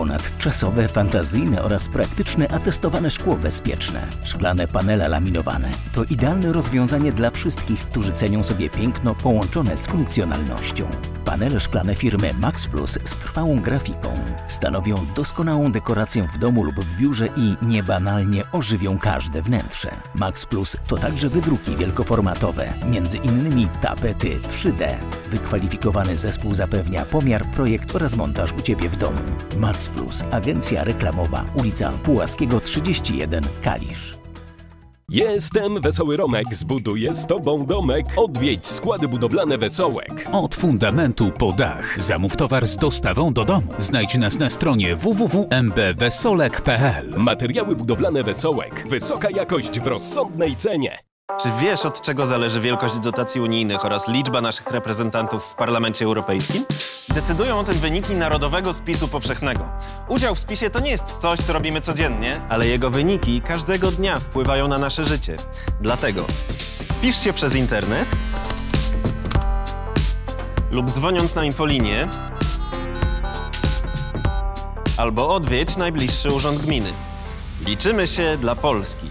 Ponadczasowe, fantazyjne oraz praktyczne atestowane szkło bezpieczne. Szklane panele laminowane. To idealne rozwiązanie dla wszystkich, którzy cenią sobie piękno połączone z funkcjonalnością. Panele szklane firmy Max Plus z trwałą grafiką stanowią doskonałą dekorację w domu lub w biurze i niebanalnie ożywią każde wnętrze. Max Plus to także wydruki wielkoformatowe, między innymi tapety 3D. Wykwalifikowany zespół zapewnia pomiar, projekt oraz montaż u Ciebie w domu. Max Plus, agencja reklamowa, ulica Pułaskiego 31, Kalisz. Jestem Wesoły Romek, zbuduję z Tobą domek. Odwiedź składy budowlane Wesołek. Od fundamentu po dach. Zamów towar z dostawą do domu. Znajdź nas na stronie www.mbwesolek.pl Materiały budowlane Wesołek. Wysoka jakość w rozsądnej cenie. Czy wiesz, od czego zależy wielkość dotacji unijnych oraz liczba naszych reprezentantów w Parlamencie Europejskim? Decydują o tym wyniki Narodowego Spisu Powszechnego. Udział w spisie to nie jest coś, co robimy codziennie, ale jego wyniki każdego dnia wpływają na nasze życie. Dlatego spisz się przez internet lub dzwoniąc na infolinię albo odwiedź najbliższy urząd gminy. Liczymy się dla Polski.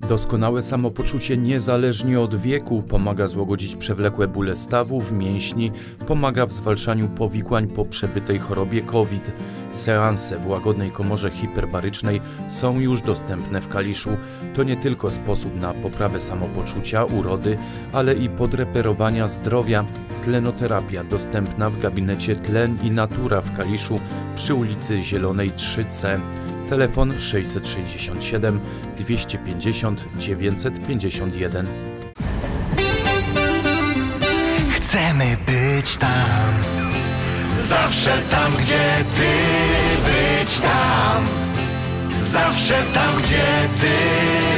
Doskonałe samopoczucie niezależnie od wieku pomaga złagodzić przewlekłe bóle stawów, mięśni, pomaga w zwalczaniu powikłań po przebytej chorobie COVID. Seanse w łagodnej komorze hiperbarycznej są już dostępne w Kaliszu. To nie tylko sposób na poprawę samopoczucia, urody, ale i podreperowania zdrowia. Tlenoterapia dostępna w gabinecie Tlen i Natura w Kaliszu przy ulicy Zielonej 3C. Telefon 667 250 951. Chcemy być tam, zawsze tam, gdzie ty, być tam, zawsze tam, gdzie ty,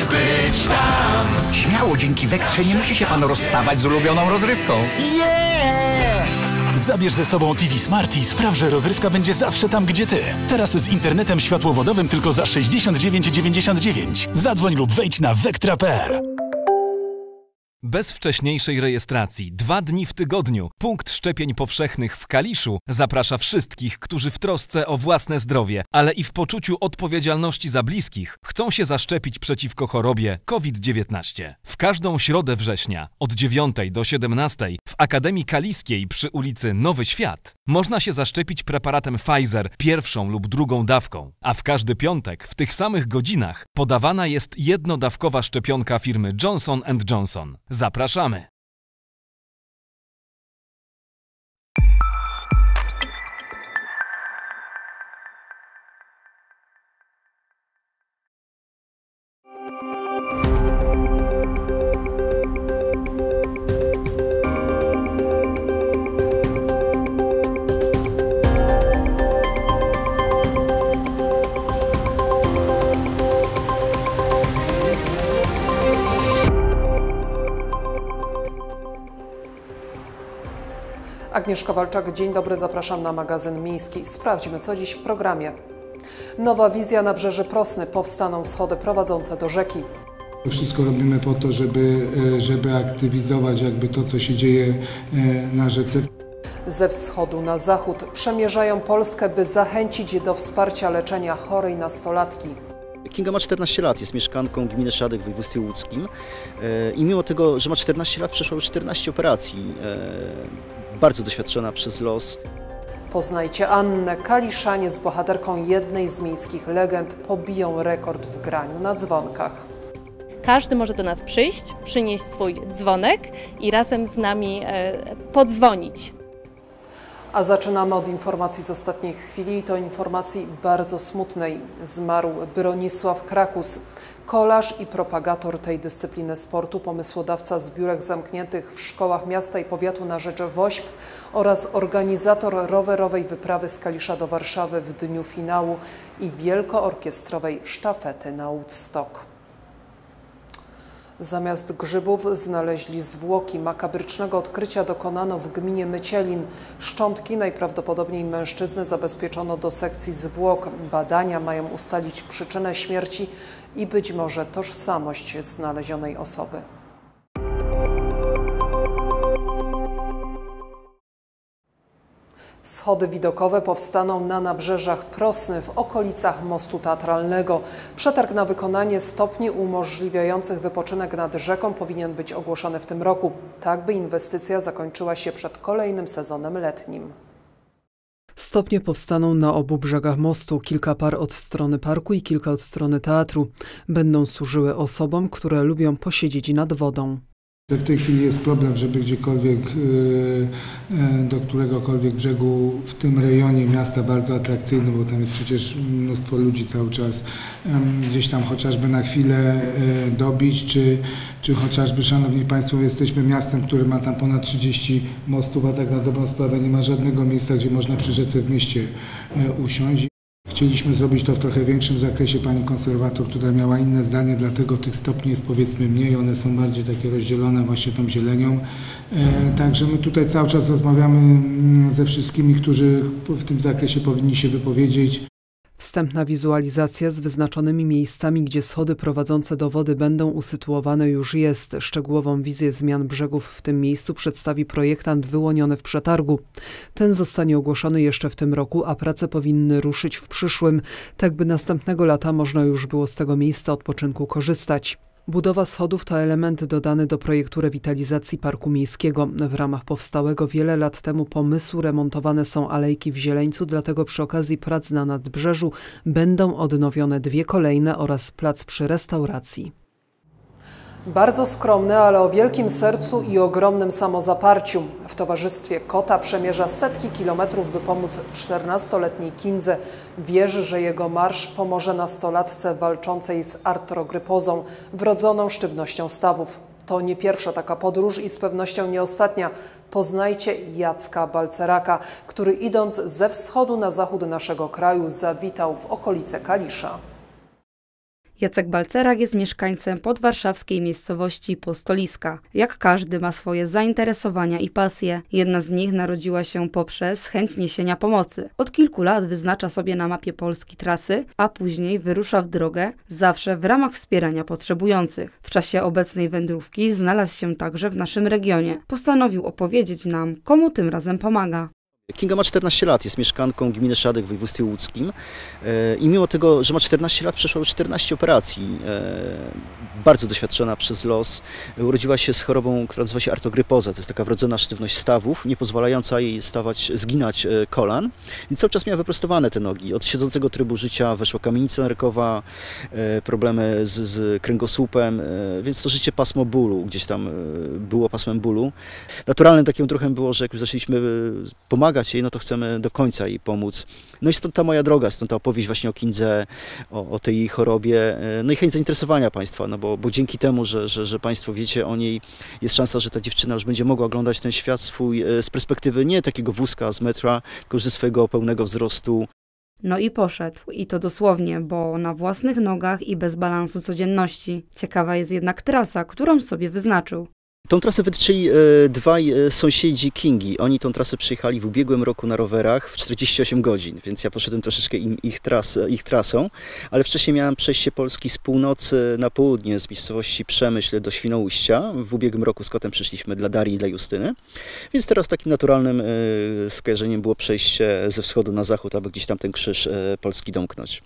być tam. Śmiało, dzięki Wektrze nie musi się pan rozstawać z ulubioną rozrywką. Yeah! Zabierz ze sobą TV Smart i spraw, że rozrywka będzie zawsze tam, gdzie ty. Teraz z internetem światłowodowym tylko za 69,99. Zadzwoń lub wejdź na vektra.pl. Bez wcześniejszej rejestracji, dwa dni w tygodniu, punkt szczepień powszechnych w Kaliszu zaprasza wszystkich, którzy w trosce o własne zdrowie, ale i w poczuciu odpowiedzialności za bliskich, chcą się zaszczepić przeciwko chorobie COVID-19. W każdą środę września od 9 do 17 w Akademii Kaliskiej przy ulicy Nowy Świat można się zaszczepić preparatem Pfizer pierwszą lub drugą dawką, a w każdy piątek w tych samych godzinach podawana jest jednodawkowa szczepionka firmy Johnson Johnson. Zapraszamy! Agnieszka Walczak, dzień dobry, zapraszam na magazyn miejski. Sprawdźmy, co dziś w programie. Nowa wizja Nabrzeży Prosny, powstaną schody prowadzące do rzeki. Wszystko robimy po to, żeby, e, żeby aktywizować jakby to, co się dzieje e, na rzece. Ze wschodu na zachód przemierzają Polskę, by zachęcić do wsparcia leczenia chorej nastolatki. Kinga ma 14 lat, jest mieszkanką gminy Szadek w województwie łódzkim e, i mimo tego, że ma 14 lat, przeszła już 14 operacji. Bardzo doświadczona przez los. Poznajcie Annę. Kaliszanie z bohaterką jednej z miejskich legend pobiją rekord w graniu na dzwonkach. Każdy może do nas przyjść, przynieść swój dzwonek i razem z nami e, podzwonić. A zaczynamy od informacji z ostatniej chwili i to informacji bardzo smutnej. Zmarł Bronisław Krakus, kolarz i propagator tej dyscypliny sportu, pomysłodawca zbiórek zamkniętych w szkołach miasta i powiatu na rzecz WOŚP oraz organizator rowerowej wyprawy z Kalisza do Warszawy w dniu finału i wielkoorkiestrowej sztafety na Woodstock. Zamiast grzybów znaleźli zwłoki. Makabrycznego odkrycia dokonano w gminie Mycielin. Szczątki najprawdopodobniej mężczyzny zabezpieczono do sekcji zwłok. Badania mają ustalić przyczynę śmierci i być może tożsamość znalezionej osoby. Schody widokowe powstaną na nabrzeżach Prosny w okolicach mostu teatralnego. Przetarg na wykonanie stopni umożliwiających wypoczynek nad rzeką powinien być ogłoszony w tym roku, tak by inwestycja zakończyła się przed kolejnym sezonem letnim. Stopnie powstaną na obu brzegach mostu, kilka par od strony parku i kilka od strony teatru. Będą służyły osobom, które lubią posiedzieć nad wodą. W tej chwili jest problem, żeby gdziekolwiek, y, y, do któregokolwiek brzegu w tym rejonie miasta bardzo atrakcyjny, bo tam jest przecież mnóstwo ludzi cały czas, gdzieś tam chociażby na chwilę y, dobić, czy, czy chociażby, Szanowni Państwo, jesteśmy miastem, które ma tam ponad 30 mostów, a tak na dobrą sprawę nie ma żadnego miejsca, gdzie można przy rzece w mieście usiąść. Chcieliśmy zrobić to w trochę większym zakresie. Pani konserwator tutaj miała inne zdanie, dlatego tych stopni jest powiedzmy mniej, one są bardziej takie rozdzielone właśnie tą zielenią. E, także my tutaj cały czas rozmawiamy mm, ze wszystkimi, którzy w tym zakresie powinni się wypowiedzieć. Wstępna wizualizacja z wyznaczonymi miejscami, gdzie schody prowadzące do wody będą usytuowane już jest. Szczegółową wizję zmian brzegów w tym miejscu przedstawi projektant wyłoniony w przetargu. Ten zostanie ogłoszony jeszcze w tym roku, a prace powinny ruszyć w przyszłym, tak by następnego lata można już było z tego miejsca odpoczynku korzystać. Budowa schodów to element dodany do projektu rewitalizacji Parku Miejskiego. W ramach powstałego wiele lat temu pomysłu remontowane są alejki w Zieleńcu, dlatego przy okazji prac na nadbrzeżu będą odnowione dwie kolejne oraz plac przy restauracji. Bardzo skromny, ale o wielkim sercu i ogromnym samozaparciu. W towarzystwie kota przemierza setki kilometrów, by pomóc 14-letniej Kindze. Wierzy, że jego marsz pomoże nastolatce walczącej z artrogrypozą, wrodzoną sztywnością stawów. To nie pierwsza taka podróż i z pewnością nie ostatnia. Poznajcie Jacka Balceraka, który idąc ze wschodu na zachód naszego kraju zawitał w okolice Kalisza. Jacek Balcerak jest mieszkańcem podwarszawskiej miejscowości Postoliska. Jak każdy ma swoje zainteresowania i pasje. Jedna z nich narodziła się poprzez chęć niesienia pomocy. Od kilku lat wyznacza sobie na mapie Polski trasy, a później wyrusza w drogę, zawsze w ramach wspierania potrzebujących. W czasie obecnej wędrówki znalazł się także w naszym regionie. Postanowił opowiedzieć nam, komu tym razem pomaga. Kinga ma 14 lat, jest mieszkanką gminy Szadek w województwie łódzkim e, i mimo tego, że ma 14 lat, przeszła już 14 operacji. E, bardzo doświadczona przez los. Urodziła się z chorobą, która nazywa się artogrypoza. To jest taka wrodzona sztywność stawów, nie pozwalająca jej stawać, zginać e, kolan. I cały czas miała wyprostowane te nogi. Od siedzącego trybu życia weszła kamienica nerkowa, problemy z, z kręgosłupem, więc to życie pasmo bólu, gdzieś tam było pasmem bólu. Naturalnym takim trochę było, że jak już zaczęliśmy pomagać pomagać jej, no to chcemy do końca jej pomóc. No i stąd ta moja droga, stąd ta opowieść właśnie o Kindze, o, o tej jej chorobie, e, no i chęć zainteresowania Państwa, no bo, bo dzięki temu, że, że, że Państwo wiecie o niej, jest szansa, że ta dziewczyna już będzie mogła oglądać ten świat swój e, z perspektywy nie takiego wózka z metra, tylko ze swojego pełnego wzrostu. No i poszedł, i to dosłownie, bo na własnych nogach i bez balansu codzienności. Ciekawa jest jednak trasa, którą sobie wyznaczył. Tą trasę wytyczyli e, dwaj e, sąsiedzi Kingi. Oni tą trasę przyjechali w ubiegłym roku na rowerach w 48 godzin, więc ja poszedłem troszeczkę im, ich, tras, ich trasą, ale wcześniej miałem przejście Polski z północy na południe, z miejscowości Przemyśl do Świnoujścia. W ubiegłym roku z kotem przyszliśmy dla Darii i dla Justyny, więc teraz takim naturalnym e, skojarzeniem było przejście ze wschodu na zachód, aby gdzieś tam ten krzyż Polski domknąć.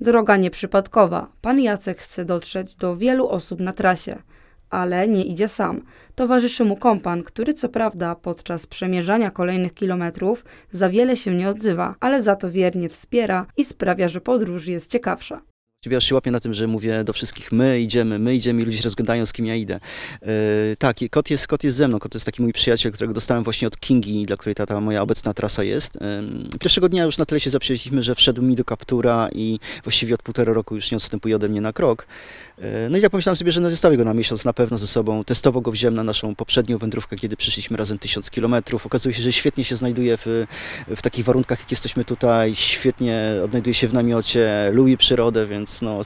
Droga nieprzypadkowa. Pan Jacek chce dotrzeć do wielu osób na trasie ale nie idzie sam. Towarzyszy mu kompan, który co prawda podczas przemierzania kolejnych kilometrów za wiele się nie odzywa, ale za to wiernie wspiera i sprawia, że podróż jest ciekawsza. Ja się łapię na tym, że mówię do wszystkich, my idziemy, my idziemy i ludzie się rozglądają, z kim ja idę. Yy, tak, kot jest, kot jest ze mną, kot to jest taki mój przyjaciel, którego dostałem właśnie od Kingi, dla której ta, ta moja obecna trasa jest. Yy, pierwszego dnia już na tyle się zaprzyjaźniliśmy, że wszedł mi do kaptura i właściwie od półtora roku już nie odstępuje ode mnie na krok. Yy, no i ja pomyślałem sobie, że no zostawię go na miesiąc na pewno ze sobą. Testowo go wziąłem na naszą poprzednią wędrówkę, kiedy przyszliśmy razem tysiąc kilometrów. Okazuje się, że świetnie się znajduje w, w takich warunkach, jak jesteśmy tutaj, świetnie odnajduje się w namiocie, lubi przyrodę, więc no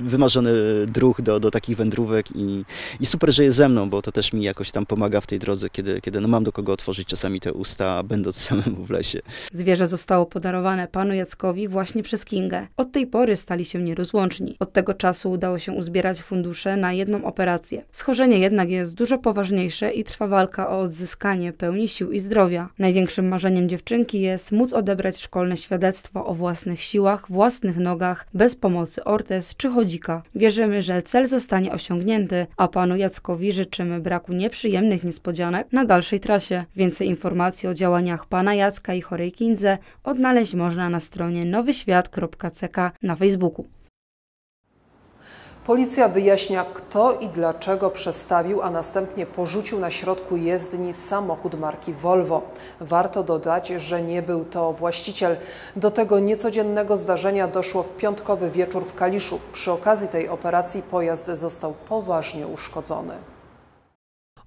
wymarzony druh do, do takich wędrówek i, i super, że jest ze mną, bo to też mi jakoś tam pomaga w tej drodze, kiedy, kiedy no mam do kogo otworzyć czasami te usta, będąc samemu w lesie. Zwierzę zostało podarowane panu Jackowi właśnie przez Kingę. Od tej pory stali się nierozłączni. Od tego czasu udało się uzbierać fundusze na jedną operację. Schorzenie jednak jest dużo poważniejsze i trwa walka o odzyskanie pełni sił i zdrowia. Największym marzeniem dziewczynki jest móc odebrać szkolne świadectwo o własnych siłach, własnych nogach, bez pomocy ortez czy chodzika. Wierzymy, że cel zostanie osiągnięty, a panu Jackowi życzymy braku nieprzyjemnych niespodzianek na dalszej trasie. Więcej informacji o działaniach pana Jacka i chorej Kindze odnaleźć można na stronie nowyświat.ck na Facebooku. Policja wyjaśnia, kto i dlaczego przestawił, a następnie porzucił na środku jezdni samochód marki Volvo. Warto dodać, że nie był to właściciel. Do tego niecodziennego zdarzenia doszło w piątkowy wieczór w Kaliszu. Przy okazji tej operacji pojazd został poważnie uszkodzony.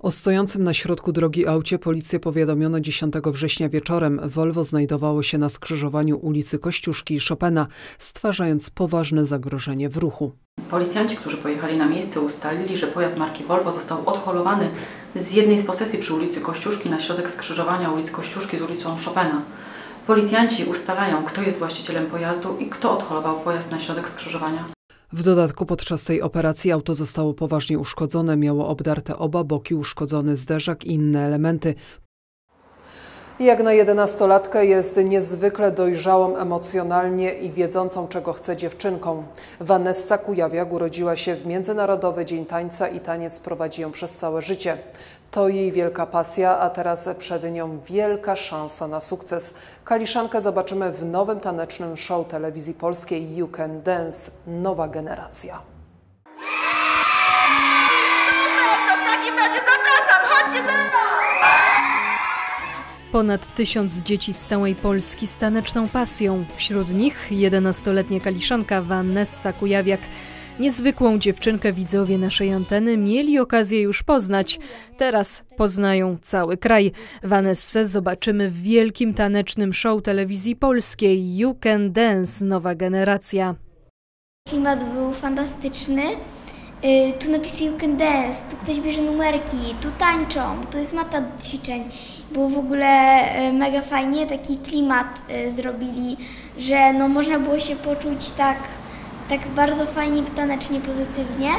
O stojącym na środku drogi aucie policję powiadomiono 10 września wieczorem. Volvo znajdowało się na skrzyżowaniu ulicy Kościuszki i Chopina, stwarzając poważne zagrożenie w ruchu. Policjanci, którzy pojechali na miejsce, ustalili, że pojazd marki Volvo został odholowany z jednej z posesji przy ulicy Kościuszki na środek skrzyżowania ulicy Kościuszki z ulicą Chopina. Policjanci ustalają, kto jest właścicielem pojazdu i kto odholował pojazd na środek skrzyżowania. W dodatku podczas tej operacji auto zostało poważnie uszkodzone, miało obdarte oba boki, uszkodzony zderzak i inne elementy. Jak na jedenastolatkę jest niezwykle dojrzałą emocjonalnie i wiedzącą, czego chce dziewczynką. Vanessa Kujawiak urodziła się w Międzynarodowy Dzień Tańca i taniec prowadzi ją przez całe życie. To jej wielka pasja, a teraz przed nią wielka szansa na sukces. Kaliszankę zobaczymy w nowym tanecznym show telewizji polskiej You Can Dance – Nowa Generacja. Ponad tysiąc dzieci z całej Polski z taneczną pasją. Wśród nich 11-letnia kaliszanka Vanessa Kujawiak. Niezwykłą dziewczynkę widzowie naszej anteny mieli okazję już poznać. Teraz poznają cały kraj. Vanessę zobaczymy w wielkim tanecznym show telewizji polskiej You Can Dance – Nowa Generacja. Klimat był fantastyczny. Tu napisy You Can Dance, tu ktoś bierze numerki, tu tańczą, tu jest mata do ćwiczeń. Było w ogóle mega fajnie, taki klimat zrobili, że no można było się poczuć tak, tak bardzo fajnie, tanecznie, pozytywnie.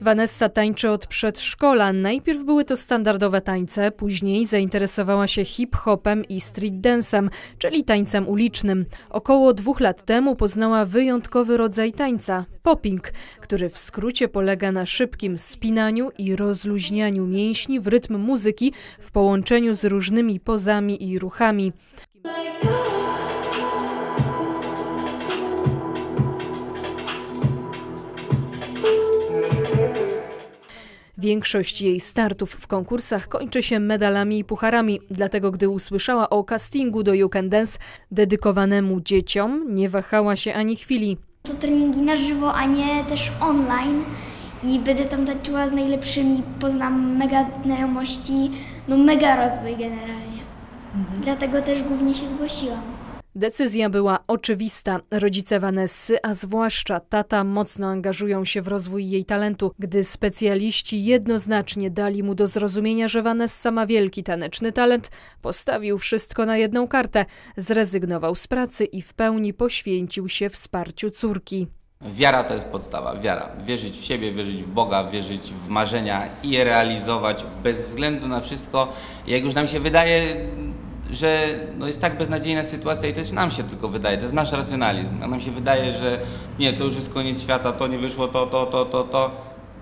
Vanessa tańczy od przedszkola. Najpierw były to standardowe tańce, później zainteresowała się hip-hopem i street dance'em, czyli tańcem ulicznym. Około dwóch lat temu poznała wyjątkowy rodzaj tańca popping, który w skrócie polega na szybkim spinaniu i rozluźnianiu mięśni w rytm muzyki w połączeniu z różnymi pozami i ruchami. Większość jej startów w konkursach kończy się medalami i pucharami, dlatego gdy usłyszała o castingu do You Can Dance dedykowanemu dzieciom, nie wahała się ani chwili. To treningi na żywo, a nie też online i będę tam tańczyła z najlepszymi, poznam mega znajomości, no mega rozwój generalnie. Dlatego też głównie się zgłosiłam. Decyzja była oczywista. Rodzice Vanessy, a zwłaszcza tata, mocno angażują się w rozwój jej talentu. Gdy specjaliści jednoznacznie dali mu do zrozumienia, że Vanessa ma wielki taneczny talent, postawił wszystko na jedną kartę. Zrezygnował z pracy i w pełni poświęcił się wsparciu córki. Wiara to jest podstawa, wiara. Wierzyć w siebie, wierzyć w Boga, wierzyć w marzenia i je realizować bez względu na wszystko. Jak już nam się wydaje, że no jest tak beznadziejna sytuacja i też nam się tylko wydaje, to jest nasz racjonalizm, a nam się wydaje, że nie, to już jest koniec świata, to nie wyszło, to, to, to, to, to.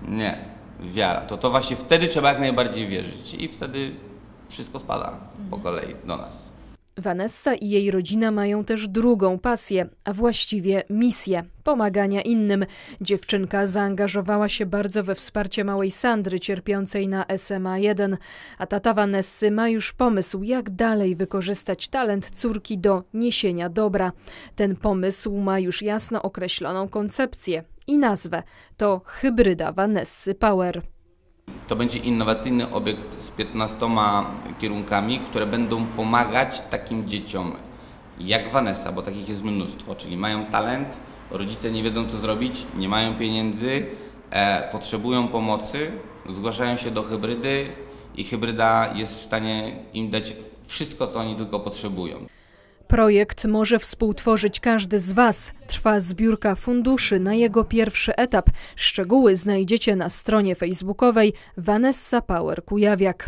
Nie, wiara. To, to właśnie wtedy trzeba jak najbardziej wierzyć i wtedy wszystko spada po kolei do nas. Vanessa i jej rodzina mają też drugą pasję, a właściwie misję pomagania innym. Dziewczynka zaangażowała się bardzo we wsparcie małej Sandry cierpiącej na SMA1, a tata Vanessy ma już pomysł, jak dalej wykorzystać talent córki do niesienia dobra. Ten pomysł ma już jasno określoną koncepcję i nazwę. To hybryda Vanessy Power. To będzie innowacyjny obiekt z 15 kierunkami, które będą pomagać takim dzieciom jak Vanessa, bo takich jest mnóstwo, czyli mają talent, rodzice nie wiedzą co zrobić, nie mają pieniędzy, e, potrzebują pomocy, zgłaszają się do hybrydy i hybryda jest w stanie im dać wszystko, co oni tylko potrzebują. Projekt może współtworzyć każdy z Was. Trwa zbiórka funduszy na jego pierwszy etap. Szczegóły znajdziecie na stronie facebookowej Vanessa Power Kujawiak.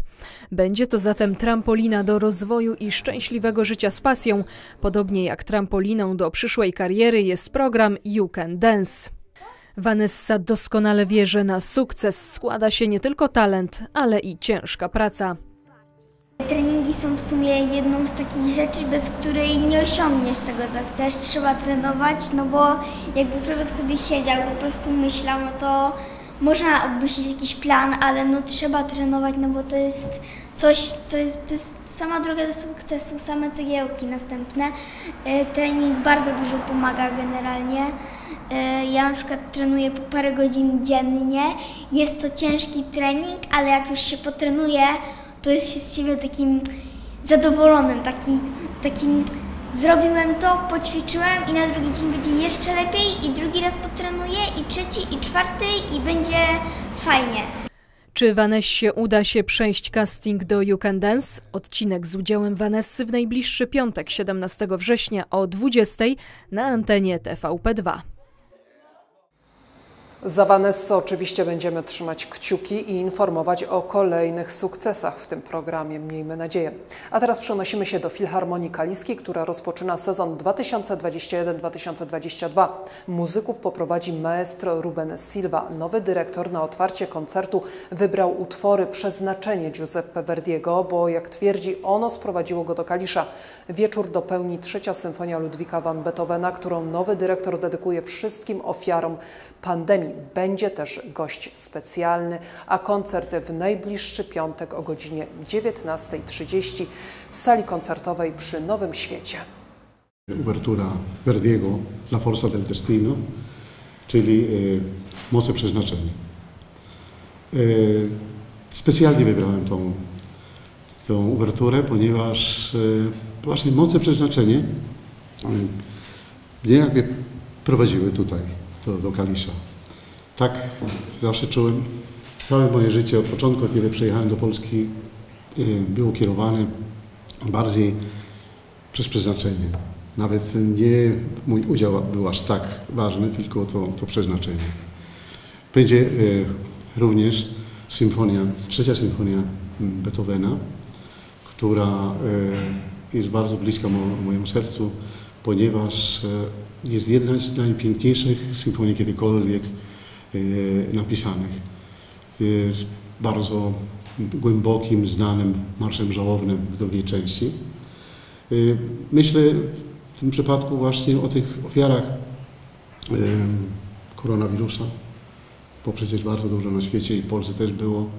Będzie to zatem trampolina do rozwoju i szczęśliwego życia z pasją. Podobnie jak trampoliną do przyszłej kariery jest program You Can Dance. Vanessa doskonale wie, że na sukces składa się nie tylko talent, ale i ciężka praca. Treningi są w sumie jedną z takich rzeczy, bez której nie osiągniesz tego, co chcesz. Trzeba trenować, no bo jakby człowiek sobie siedział, po prostu myślał, no to można obmyślić jakiś plan, ale no trzeba trenować, no bo to jest coś, co jest, to jest sama droga do sukcesu, same cegiełki następne. E, trening bardzo dużo pomaga generalnie. E, ja na przykład trenuję po parę godzin dziennie. Jest to ciężki trening, ale jak już się potrenuje, to jest się z siebie takim zadowolonym, taki, takim zrobiłem to, poćwiczyłem i na drugi dzień będzie jeszcze lepiej i drugi raz potrenuję i trzeci i czwarty i będzie fajnie. Czy Vanessie uda się przejść casting do You Can Dance? Odcinek z udziałem Vanessy w najbliższy piątek 17 września o 20 na antenie TVP2. Za Vanessę oczywiście będziemy trzymać kciuki i informować o kolejnych sukcesach w tym programie, miejmy nadzieję. A teraz przenosimy się do Filharmonii Kaliskiej, która rozpoczyna sezon 2021-2022. Muzyków poprowadzi maestro Ruben Silva. Nowy dyrektor na otwarcie koncertu wybrał utwory Przeznaczenie Giuseppe Verdiego, bo jak twierdzi, ono sprowadziło go do Kalisza. Wieczór dopełni trzecia symfonia Ludwika van Beethovena, którą nowy dyrektor dedykuje wszystkim ofiarom pandemii. Będzie też gość specjalny, a koncert w najbliższy piątek o godzinie 19.30 w sali koncertowej przy Nowym Świecie. Uwertura Verdiego La Forza del Destino, czyli e, Moce Przeznaczenia. E, specjalnie wybrałem tą, tą uwerturę, ponieważ e, właśnie Moce Przeznaczenie e, mnie jakby prowadziły tutaj, do, do Kalisza. Tak zawsze czułem. Całe moje życie od początku, kiedy przyjechałem do Polski, y, było kierowane bardziej przez przeznaczenie. Nawet nie mój udział był aż tak ważny, tylko to, to przeznaczenie. Będzie y, również symfonia, trzecia symfonia Beethovena, która y, jest bardzo bliska mojemu sercu, ponieważ jest jedna z najpiękniejszych symfonii kiedykolwiek napisanych. Jest bardzo głębokim, znanym marszem żałownym w dolnej części. Myślę w tym przypadku właśnie o tych ofiarach koronawirusa, bo przecież bardzo dużo na świecie i w Polsce też było.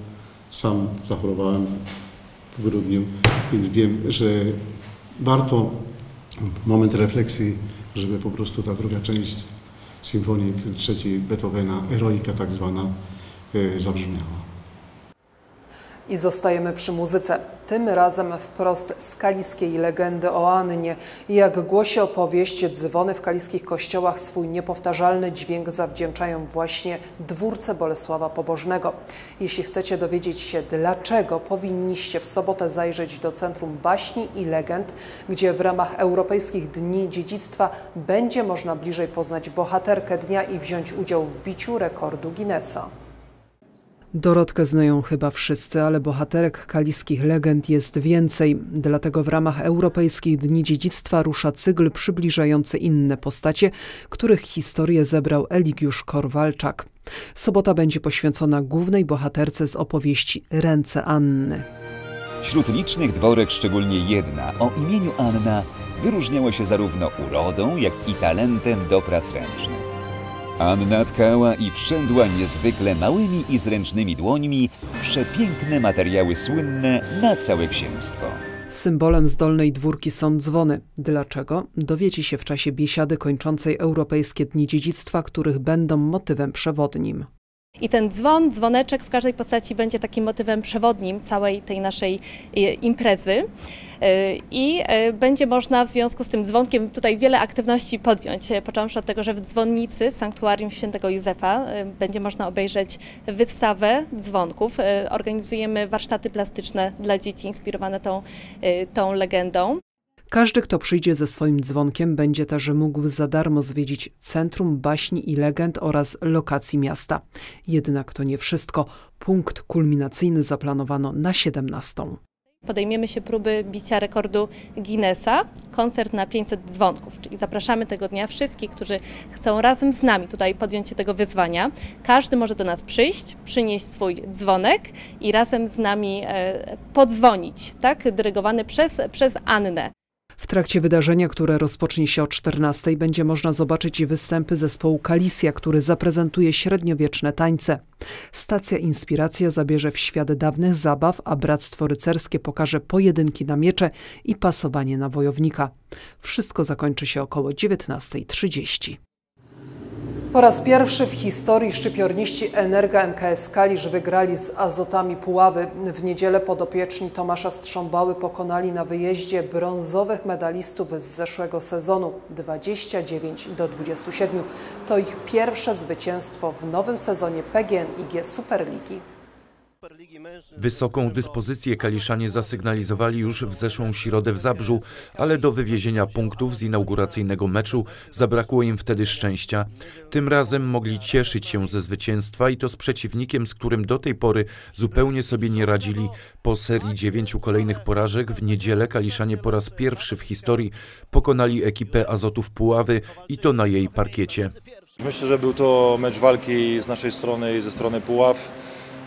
Sam zachorowałem w grudniu, więc wiem, że warto moment refleksji, żeby po prostu ta druga część symfonii trzeciej Beethovena, Eroika tak zwana, e, zabrzmiała. I zostajemy przy muzyce. Tym razem wprost z kaliskiej legendy o Annie. Jak głosi opowieść, dzwony w kaliskich kościołach swój niepowtarzalny dźwięk zawdzięczają właśnie dwórce Bolesława Pobożnego. Jeśli chcecie dowiedzieć się dlaczego, powinniście w sobotę zajrzeć do Centrum Baśni i Legend, gdzie w ramach Europejskich Dni Dziedzictwa będzie można bliżej poznać bohaterkę dnia i wziąć udział w biciu rekordu Guinnessa. Dorotkę znają chyba wszyscy, ale bohaterek kaliskich legend jest więcej. Dlatego w ramach Europejskich Dni Dziedzictwa rusza cykl przybliżający inne postacie, których historię zebrał Eligiusz Korwalczak. Sobota będzie poświęcona głównej bohaterce z opowieści Ręce Anny. Wśród licznych dworek szczególnie jedna o imieniu Anna wyróżniała się zarówno urodą, jak i talentem do prac ręcznych. Anna tkała i przędła niezwykle małymi i zręcznymi dłońmi przepiękne materiały słynne na całe księstwo. Symbolem zdolnej dwórki są dzwony. Dlaczego? Dowiecie się w czasie biesiady kończącej Europejskie Dni Dziedzictwa, których będą motywem przewodnim. I ten dzwon, dzwoneczek w każdej postaci będzie takim motywem przewodnim całej tej naszej e, imprezy. E, I e, będzie można w związku z tym dzwonkiem tutaj wiele aktywności podjąć, począwszy od tego, że w dzwonnicy Sanktuarium Świętego Józefa będzie można obejrzeć wystawę dzwonków. Organizujemy warsztaty plastyczne dla dzieci inspirowane tą, tą legendą. Każdy, kto przyjdzie ze swoim dzwonkiem, będzie też mógł za darmo zwiedzić Centrum Baśni i Legend oraz lokacji miasta. Jednak to nie wszystko. Punkt kulminacyjny zaplanowano na 17. Podejmiemy się próby bicia rekordu Guinnessa, koncert na 500 dzwonków, czyli zapraszamy tego dnia wszystkich, którzy chcą razem z nami tutaj podjąć się tego wyzwania. Każdy może do nas przyjść, przynieść swój dzwonek i razem z nami e, podzwonić, tak, dyrygowany przez, przez Annę. W trakcie wydarzenia, które rozpocznie się o 14, będzie można zobaczyć występy zespołu Kalisja, który zaprezentuje średniowieczne tańce. Stacja Inspiracja zabierze w świat dawnych zabaw, a Bractwo Rycerskie pokaże pojedynki na miecze i pasowanie na wojownika. Wszystko zakończy się około 19.30. Po raz pierwszy w historii szczypiorniści Energa MKS Kalisz wygrali z Azotami Puławy. W niedzielę podopieczni Tomasza Strząbały pokonali na wyjeździe brązowych medalistów z zeszłego sezonu 29 do 27. To ich pierwsze zwycięstwo w nowym sezonie PGNiG Superligi. Wysoką dyspozycję Kaliszanie zasygnalizowali już w zeszłą środę w Zabrzu, ale do wywiezienia punktów z inauguracyjnego meczu zabrakło im wtedy szczęścia. Tym razem mogli cieszyć się ze zwycięstwa i to z przeciwnikiem, z którym do tej pory zupełnie sobie nie radzili. Po serii dziewięciu kolejnych porażek w niedzielę Kaliszanie po raz pierwszy w historii pokonali ekipę Azotów Puławy i to na jej parkiecie. Myślę, że był to mecz walki z naszej strony i ze strony Puław.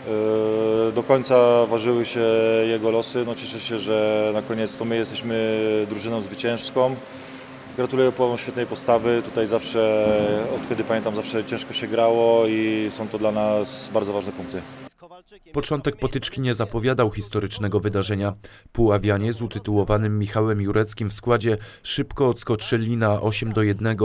Yy, do końca ważyły się jego losy. No cieszę się, że na koniec to my jesteśmy drużyną zwycięską. Gratuluję Puławom świetnej postawy. Tutaj zawsze, od kiedy pamiętam, zawsze ciężko się grało i są to dla nas bardzo ważne punkty. Początek potyczki nie zapowiadał historycznego wydarzenia. Puławianie z utytułowanym Michałem Jureckim w składzie szybko odskoczyli na 8 do 1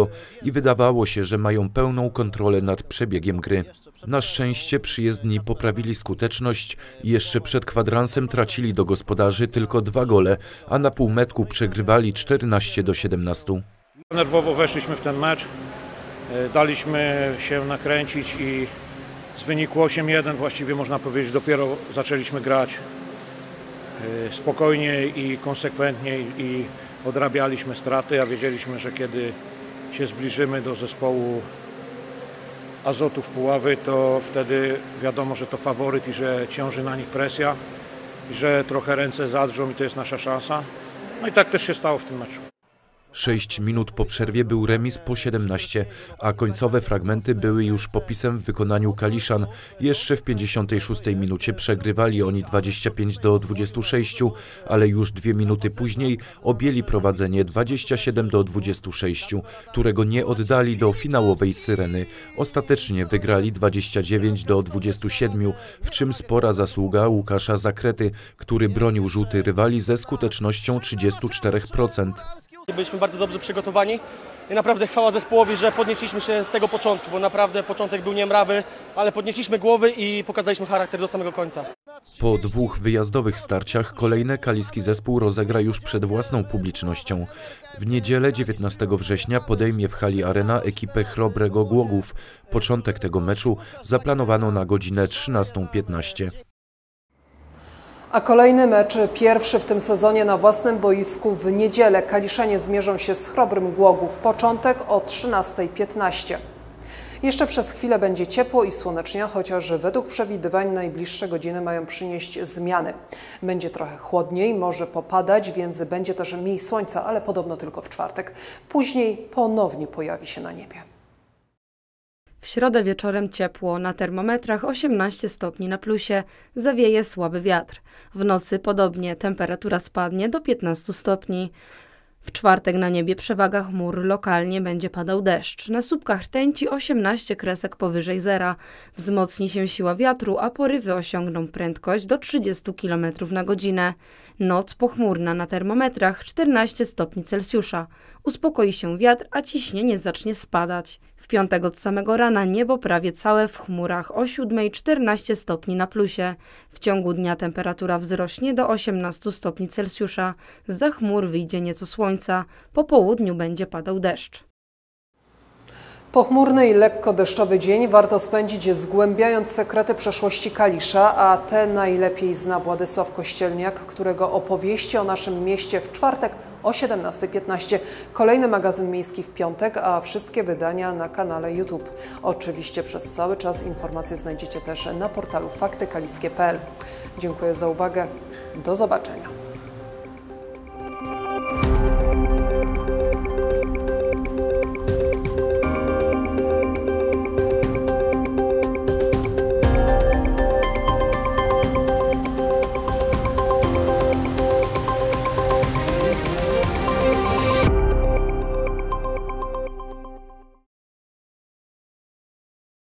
i wydawało się, że mają pełną kontrolę nad przebiegiem gry. Na szczęście przyjezdni poprawili skuteczność i jeszcze przed kwadransem tracili do gospodarzy tylko dwa gole, a na półmetku przegrywali 14 do 17. Nerwowo weszliśmy w ten mecz, e, daliśmy się nakręcić i z wyniku 8-1 właściwie można powiedzieć dopiero zaczęliśmy grać e, spokojnie i konsekwentnie i odrabialiśmy straty, a wiedzieliśmy, że kiedy się zbliżymy do zespołu Azotów Puławy, to wtedy wiadomo, że to faworyt i że ciąży na nich presja i że trochę ręce zadrżą i to jest nasza szansa. No i tak też się stało w tym meczu. 6 minut po przerwie był remis po 17, a końcowe fragmenty były już popisem w wykonaniu Kaliszan. Jeszcze w 56 minucie przegrywali oni 25 do 26, ale już dwie minuty później objęli prowadzenie 27 do 26, którego nie oddali do finałowej Syreny. Ostatecznie wygrali 29 do 27, w czym spora zasługa Łukasza Zakrety, który bronił rzuty rywali ze skutecznością 34%. Byliśmy bardzo dobrze przygotowani i naprawdę chwała zespołowi, że podnieśliśmy się z tego początku, bo naprawdę początek był niemrawy, ale podnieśliśmy głowy i pokazaliśmy charakter do samego końca. Po dwóch wyjazdowych starciach kolejne kaliski zespół rozegra już przed własną publicznością. W niedzielę 19 września podejmie w hali Arena ekipę Chrobrego Głogów. Początek tego meczu zaplanowano na godzinę 13.15. A kolejny mecz, pierwszy w tym sezonie na własnym boisku w niedzielę. Kaliszanie zmierzą się z Chrobrym Głogów. Początek o 13.15. Jeszcze przez chwilę będzie ciepło i słonecznie, chociaż według przewidywań najbliższe godziny mają przynieść zmiany. Będzie trochę chłodniej, może popadać, więc będzie też mniej słońca, ale podobno tylko w czwartek. Później ponownie pojawi się na niebie. W środę wieczorem ciepło, na termometrach 18 stopni na plusie, zawieje słaby wiatr. W nocy podobnie, temperatura spadnie do 15 stopni. W czwartek na niebie przewaga chmur, lokalnie będzie padał deszcz. Na słupkach rtęci 18 kresek powyżej zera. Wzmocni się siła wiatru, a porywy osiągną prędkość do 30 km na godzinę. Noc pochmurna na termometrach 14 stopni Celsjusza. Uspokoi się wiatr, a ciśnienie zacznie spadać. W piątek od samego rana niebo prawie całe w chmurach o 7.14 stopni na plusie. W ciągu dnia temperatura wzrośnie do 18 stopni Celsjusza. Za chmur wyjdzie nieco słońca. Po południu będzie padał deszcz. Pochmurny i lekko deszczowy dzień warto spędzić zgłębiając sekrety przeszłości Kalisza, a te najlepiej zna Władysław Kościelniak, którego opowieści o naszym mieście w czwartek o 17.15. Kolejny magazyn miejski w piątek, a wszystkie wydania na kanale YouTube. Oczywiście przez cały czas informacje znajdziecie też na portalu faktykaliskie.pl. Dziękuję za uwagę. Do zobaczenia.